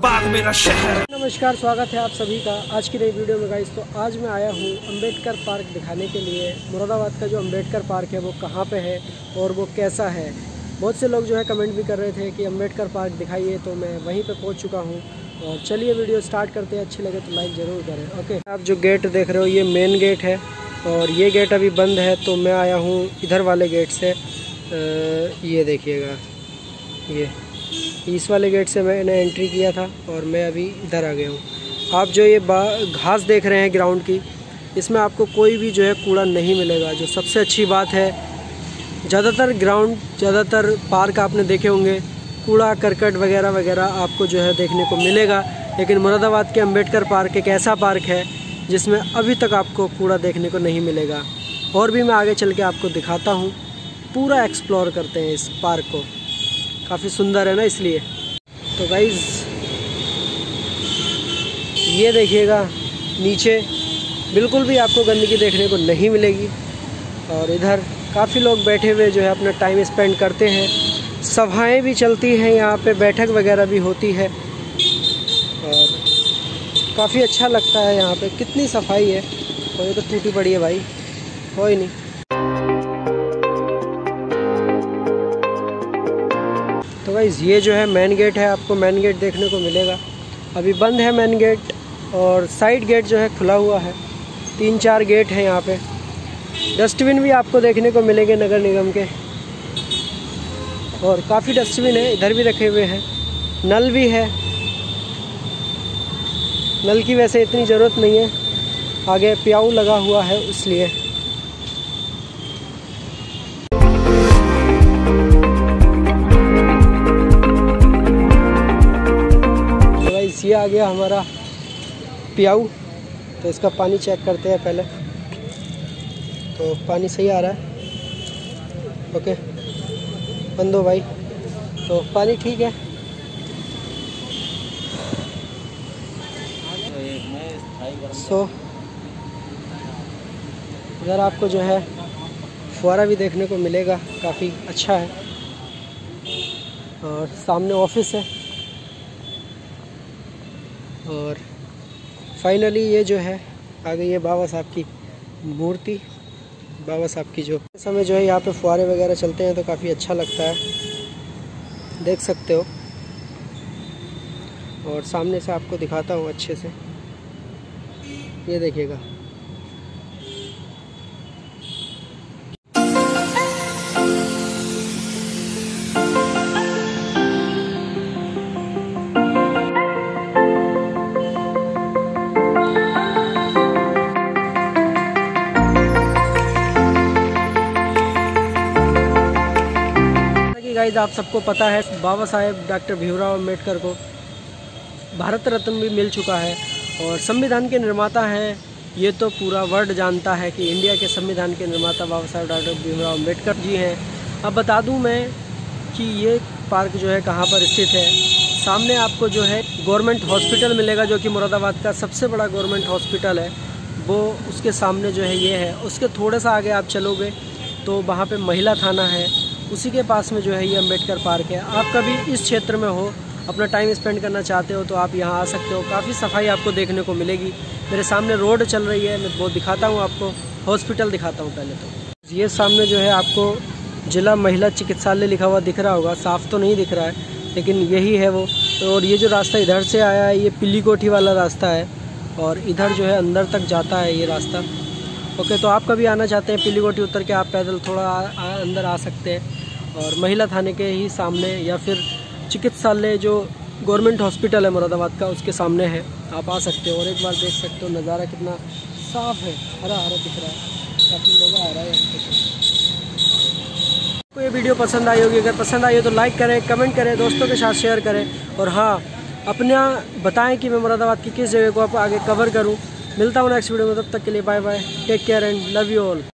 मुरादाबाद मेरा शहर। नमस्कार, स्वागत है आप सभी का आज की नई वीडियो में गाइस तो आज मैं आया हूँ अंबेडकर पार्क दिखाने के लिए। मुरादाबाद का जो अंबेडकर पार्क है, वो कहाँ पे है और वो कैसा है? बहुत से लोग जो है कमेंट भी कर रहे थे कि अंबेडकर पार्क दिखाइए तो मैं वहीं पे पहुँच चुका हूँ। और चलिए वीडियो स्टार्ट करते हैं। अच्छी लगे तो लाइक ज़रूर करें। ओके आप जो गेट देख रहे हो, ये मेन गेट है और ये गेट अभी बंद है तो मैं आया हूँ इधर वाले गेट से। ये देखिएगा, ये। इस वाले गेट से मैंने एंट्री किया था और मैं अभी इधर आ गया हूँ। आप जो ये घास देख रहे हैं ग्राउंड की, इसमें आपको कोई भी जो है कूड़ा नहीं मिलेगा, जो सबसे अच्छी बात है। ज़्यादातर ग्राउंड ज़्यादातर पार्क आपने देखे होंगे, कूड़ा, करकट वगैरह वगैरह आपको जो है देखने को मिलेगा। लेकिन मुरादाबाद के अंबेडकर पार्क एक ऐसा पार्क है, जिसमें अभी तक आपको कूड़ा देखने को नहीं मिलेगा। और भी मैं आगे चल के आपको दिखाता हूँ। पूरा एक्सप्लोर करते हैं इस पार्क को। काफ़ी सुंदर है ना इसलिए। तो गाइज़ ये देखिएगा, नीचे बिल्कुल भी आपको गंदगी देखने को नहीं मिलेगी। और इधर काफ़ी लोग बैठे हुए जो है अपना टाइम स्पेंड करते हैं। सभाएँ भी चलती हैं, यहाँ पे बैठक वगैरह भी होती है। और काफ़ी अच्छा लगता है यहाँ पे। कितनी सफ़ाई है। और ये तो टूटी पड़ी है भाई। कोई नहीं। भाई ये जो है मेन गेट है, आपको मेन गेट देखने को मिलेगा। अभी बंद है मेन गेट और साइड गेट जो है खुला हुआ है। तीन चार गेट है यहाँ पे। डस्टबिन भी आपको देखने को मिलेंगे नगर निगम के। और काफ़ी डस्टबिन है, इधर भी रखे हुए हैं। नल भी है। नल की वैसे इतनी ज़रूरत नहीं है। आगे प्याऊ लगा हुआ है, इसलिए। ये आ गया हमारा पियाऊ। तो इसका पानी चेक करते हैं पहले। तो पानी सही आ रहा है। ओके बंदो भाई तो पानी ठीक है? सो इधर आपको जो है, फुहारा भी देखने को मिलेगा। काफ़ी अच्छा है। और सामने ऑफ़िस है। और फाइनली ये जो है, आ गई है बाबा साहब की मूर्ति। बाबा साहब की जो समय जो है यहाँ पे फुहारे वगैरह चलते हैं तो काफ़ी अच्छा लगता है। देख सकते हो। और सामने से आपको दिखाता हूँ अच्छे से। ये देखिएगा। गाइज़ आप सबको पता है, बाबा साहेब डॉक्टर भीमराव अंबेडकर को भारत रत्न भी मिल चुका है और संविधान के निर्माता हैं। ये तो पूरा वर्ल्ड जानता है कि इंडिया के संविधान के निर्माता बाबा साहेब डॉक्टर भीमराव अंबेडकर जी हैं। अब बता दूँ मैं कि ये पार्क जो है कहाँ पर स्थित है। सामने आपको जो है गवर्नमेंट हॉस्पिटल मिलेगा, जो कि मुरादाबाद का सबसे बड़ा गवर्नमेंट हॉस्पिटल है। वो उसके सामने जो है ये है। उसके थोड़े सा आगे आप चलोगे तो वहाँ पे महिला थाना है। उसी के पास में जो है ये अंबेडकर पार्क है। आप कभी इस क्षेत्र में हो अपना टाइम स्पेंड करना चाहते हो तो आप यहाँ आ सकते हो। काफ़ी सफ़ाई आपको देखने को मिलेगी। मेरे सामने रोड चल रही है मैं वो दिखाता हूँ आपको। हॉस्पिटल दिखाता हूँ पहले तो। ये सामने जो है आपको जिला महिला चिकित्सालय लिखा हुआ दिख रहा होगा। साफ़ तो नहीं दिख रहा है लेकिन यही है वो। और ये जो रास्ता इधर से आया है ये पिल्ली कोठी वाला रास्ता है। और इधर जो है अंदर तक जाता है ये रास्ता। ओके तो आप कभी आना चाहते हैं पिल्ली कोठी उतर के आप पैदल थोड़ा आ, आ, अंदर आ सकते हैं। और महिला थाने के ही सामने या फिर चिकित्सालय जो गवर्नमेंट हॉस्पिटल है मुरादाबाद का, उसके सामने है। आप आ सकते हो और एक बार देख सकते हो नज़ारा कितना साफ़ है। हरा हरा दिख रहा है। काफ़ी मज़ा आ रहा है आपको ये वीडियो पसंद आई होगी, अगर पसंद आई हो तो लाइक करें, कमेंट करें, दोस्तों के साथ शेयर करें। और हाँ अपना बताएँ कि मैं मुरादाबाद की किस जगह को आप आगे कवर करूँ। मिलता हूँ नेक्स्ट वीडियो में, तब तक के लिए bye bye take care and love you all